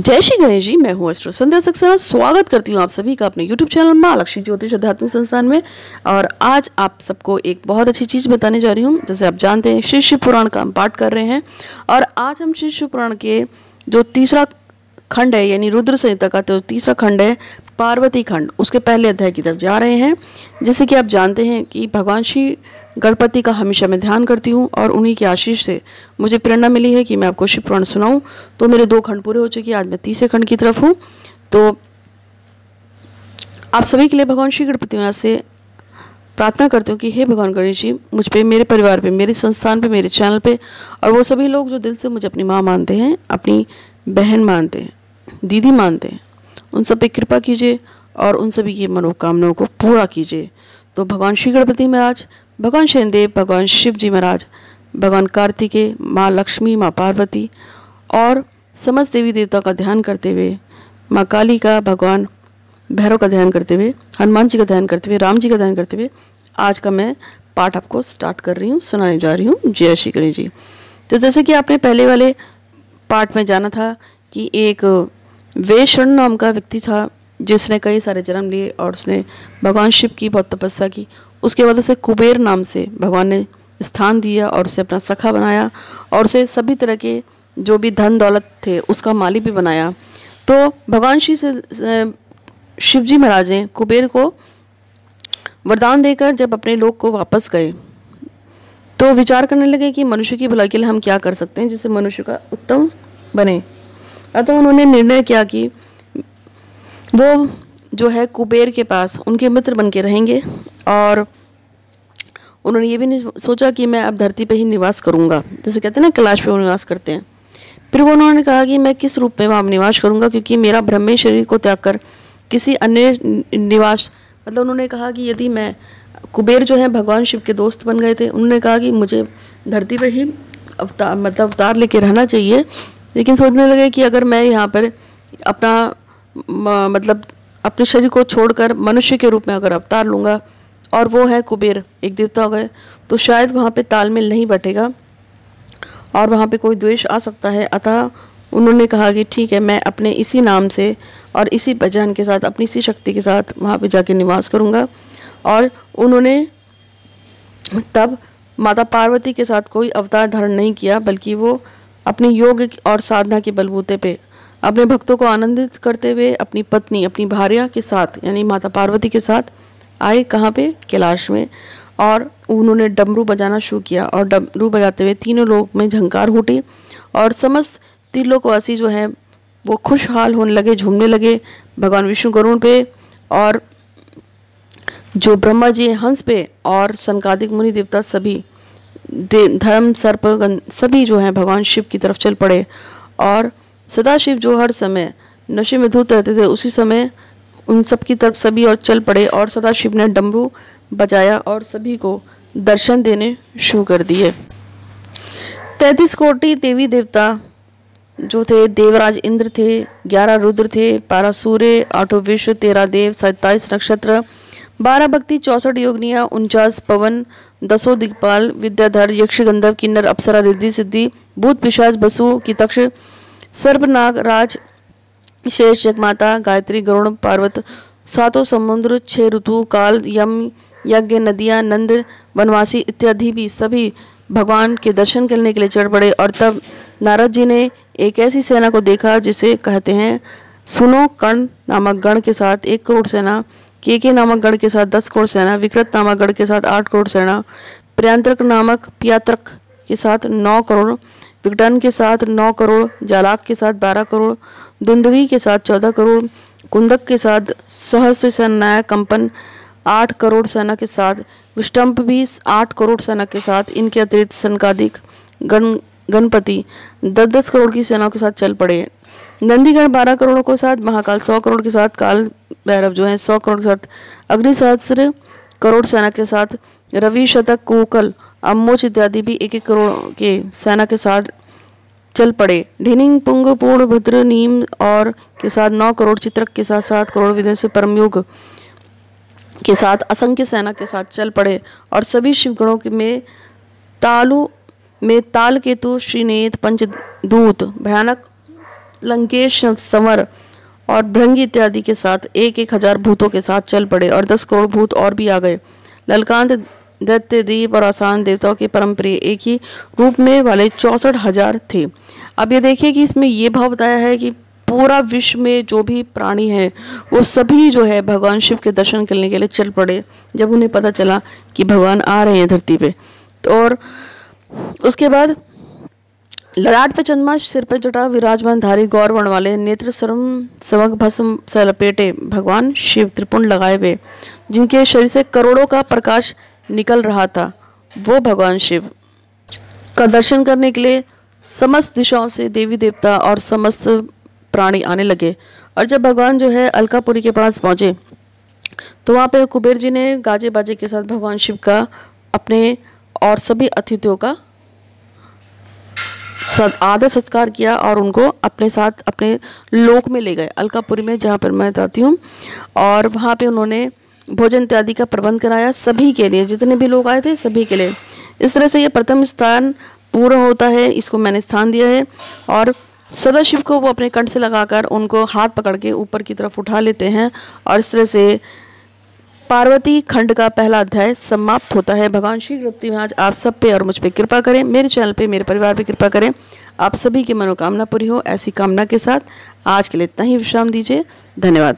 जय श्री गणेश जी, मैं हूँ अस्ट्रो संध्या सक्सेना स्वागत करती हूँ आप सभी का अपने यूट्यूब चैनल माँ लक्ष्मी ज्योतिष आध्यात्मिक संस्थान में। और आज आप सबको एक बहुत अच्छी चीज़ बताने जा रही हूँ। जैसे आप जानते हैं शिव पुराण का हम पाठ कर रहे हैं। और आज हम शिष्य पुराण के जो तीसरा खंड है, यानी रुद्र संहिता का जो तीसरा खंड है पार्वती खंड, उसके पहले अध्याय की तरफ़ जा रहे हैं। जैसे कि आप जानते हैं कि भगवान श्री गणपति का हमेशा मैं ध्यान करती हूँ और उन्हीं की आशीष से मुझे प्रेरणा मिली है कि मैं आपको शिव पुराण सुनाऊँ। तो मेरे दो खंड पूरे हो चुके हैं। आज मैं तीसरे खंड की तरफ़ हूँ। तो आप सभी के लिए भगवान श्री गणपति महाराज से प्रार्थना करती हूँ कि हे भगवान गणेश जी, मुझ पे, मेरे परिवार पे, मेरे संस्थान पे, मेरे चैनल पे और वो सभी लोग जो दिल से मुझे अपनी माँ मानते हैं, अपनी बहन मानते हैं, दीदी मानते हैं उन सब पे कृपा कीजिए और उन सभी की मनोकामनाओं को पूरा कीजिए। तो भगवान श्री गणपति महाराज, भगवान शैनदेव, भगवान शिव जी महाराज, भगवान कार्तिकेय माँ लक्ष्मी, माँ पार्वती और समस्त देवी देवता का ध्यान करते हुए, माँ काली का भगवान भैरव का ध्यान करते हुए, हनुमान जी का ध्यान करते हुए, राम जी का ध्यान करते हुए, आज का मैं पाठ आपको स्टार्ट कर रही हूँ, सुनाने जा रही हूँ। जय श्री गणेश जी। तो जैसे कि आपने पहले वाले पाठ में जाना था कि एक वेशरण नाम का व्यक्ति था, जिसने कई सारे जन्म लिए और उसने भगवान शिव की बहुत तपस्या की। उसके बाद उसे कुबेर नाम से भगवान ने स्थान दिया और उसे अपना सखा बनाया और उसे सभी तरह के जो भी धन दौलत थे, उसका मालिक भी बनाया। तो भगवान श्री से शिव जी महाराज ने कुबेर को वरदान देकर जब अपने लोग को वापस गए तो विचार करने लगे कि मनुष्य की भलाई के लिए हम क्या कर सकते हैं जिससे मनुष्य का उत्तम बने। अतः उन्होंने निर्णय किया कि वो जो है कुबेर के पास उनके मित्र बन के रहेंगे और उन्होंने ये भी नहीं सोचा कि मैं अब धरती पे ही निवास करूँगा। जैसे कहते हैं ना, कैलाश पे वो निवास करते हैं। फिर वो उन्होंने कहा कि मैं किस रूप में वहाँ निवास करूँगा, क्योंकि मेरा ब्रह्मे शरीर को त्याग कर किसी अन्य निवास मतलब उन्होंने कहा कि यदि मैं कुबेर जो है, भगवान शिव के दोस्त बन गए थे, उन्होंने कहा कि मुझे धरती पर ही अवतार मतलब अवतार लेके रहना चाहिए। लेकिन सोचने लगे कि अगर मैं यहाँ पर अपना मतलब अपने शरीर को छोड़कर मनुष्य के रूप में अगर अवतार लूँगा और वो है कुबेर, एक देवता हो गए तो शायद वहाँ पे तालमेल नहीं बैठेगा और वहाँ पे कोई द्वेष आ सकता है। अतः उन्होंने कहा कि ठीक है, मैं अपने इसी नाम से और इसी पहचान के साथ, अपनी इसी शक्ति के साथ वहाँ पे जाके निवास करूँगा। और उन्होंने तब माता पार्वती के साथ कोई अवतार धारण नहीं किया, बल्कि वो अपने योग और साधना के बलबूते पे, अपने भक्तों को आनंदित करते हुए अपनी पत्नी, अपनी भार्या के साथ, यानी माता पार्वती के साथ आए कहाँ पे? कैलाश में। और उन्होंने डमरू बजाना शुरू किया और डमरू बजाते हुए तीनों लोग में झंकार उठी और समस्त त्रिलोकवासी जो है, वो खुशहाल होने लगे, झूमने लगे भगवान विष्णु गरुण पे और जो ब्रह्मा जी हंस पे और सनकादिक मुनि देवता सभी धर्म, सर्प सभी जो हैं भगवान शिव की तरफ़ चल पड़े और सदाशिव जो हर समय नशे में धूत रहते थे, उसी समय उन सब की तरफ़ सभी और चल पड़े और सदाशिव ने डमरू बजाया और सभी को दर्शन देने शुरू कर दिए। तैतीस कोटि देवी देवता जो थे, देवराज इंद्र थे, ग्यारह रुद्र थे, बारह सूर्य, आठों विश्व, तेरह देव सत्ताईस नक्षत्र बारह भक्ति चौसठ, योगनिया उनचास, पवन, दसो, दिग्पाल, विद्याधर यक्ष किन्नर, अप्सरा, रिद्धि, सिद्धि, भूत, पिशाच, बसु की तक्ष सर्वनाग राज, शेष, जगमाता, गायत्री, गरुण, पार्वत, सातों, समुद्र, छह, ऋतु, काल, यम, यज्ञ, नदियाँ, नंद, वनवासी इत्यादि भी सभी भगवान के दर्शन करने के लिए चढ़ पड़े और तब नारद जी ने एक ऐसी सेना को देखा जिसे कहते हैं सुनो कर्ण नामक गण के साथ एक करोड़ सेना के के नामक गण के साथ दस करोड़ सेना, विकृत नामक गण के साथ आठ करोड़ सेना, प्रियांत्रक नामक पियात्रक के साथ नौ करोड़, विघटन के साथ नौ करोड़, जालाक के साथ बारह करोड़ धुंधवी के साथ चौदह करोड़, कुंदक के साथ सहस्र सेनायक कंपन आठ करोड़ सेना के साथ, विष्टम्प भी आठ करोड़ सेना के साथ, इनके अतिरिक्त सनकादिक गण, गणपति दस दस करोड़ की सेनाओं के साथ चल पड़े। नंदीगढ़ बारह करोड़ के साथ, महाकाल सौ करोड़ के साथ, काल भैरव जो है, सौ करोड़ के साथ अग्नि सहस्र करोड़ सेना के साथ, रवि शतक, कुकल, अम्मोच इत्यादि भी एक एक करोड़ के सेना के साथ चल पड़े। ढिनिंग, पुंग, पूर्ण, भद्र, नीम और के साथ नौ करोड़, चित्रक के साथ सात करोड़ विदय से परमयुग के साथ असंख्य सेना के साथ चल पड़े और सभी शिवगणों में तालु, में ताल केतु, श्रीनेत, पंचदूत, भयानक लंकेश संवर और भृंगी इत्यादि के साथ एक एक हज़ार भूतों के साथ चल पड़े और दस करोड़ भूत और भी आ गए। ललकांत दैत्य दीप और आसान देवताओं के परम्प्रिय एक ही रूप में वाले चौसठ हज़ार थे। अब ये देखिए कि इसमें ये भाव बताया है कि पूरा विश्व में जो भी प्राणी है, वो सभी जो है भगवान शिव के दर्शन करने के लिए चल पड़े। जब उन्हें पता चला कि भगवान आ रहे हैं धरती पे तो और उसके बाद ललाट पे चंद्रमा सिर पे जटा विराजमान धारी, गौर वर्ण वाले नेत्र सरम समक भस्म से लपेटे भगवान शिव त्रिपुण लगाए हुए, जिनके शरीर से करोड़ों का प्रकाश निकल रहा था, वो भगवान शिव। का दर्शन करने के लिए समस्त दिशाओं से देवी देवता और समस्त प्राणी आने लगे, और जब भगवान जो है अलकापुरी के पास पहुँचे तो वहाँ पे कुबेर जी ने गाजे बाजे के साथ भगवान शिव का, अपने और सभी अतिथियों का आदर सत्कार किया और उनको अपने साथ, अपने लोक में ले गए, अलकापुरी में, जहाँ पर मैं जाती हूँ। और वहाँ पे उन्होंने भोजन इत्यादि का प्रबंध कराया सभी के लिए, जितने भी लोग आए थे सभी के लिए। इस तरह से ये प्रथम स्थान पूरा होता है, इसको मैंने स्थान दिया है। और सदाशिव को वो अपने कंठ से लगाकर उनको हाथ पकड़ के ऊपर की तरफ़ उठा लेते हैं और इस तरह से पार्वती खंड का पहला अध्याय समाप्त होता है। भगवान श्री गृप्ति महाराज, आप सब पे और मुझ पे कृपा करें। मेरे चैनल पे, मेरे परिवार पे कृपा करें। आप सभी की मनोकामना पूरी हो, ऐसी कामना के साथ आज के लिए इतना ही। विश्राम दीजिए। धन्यवाद।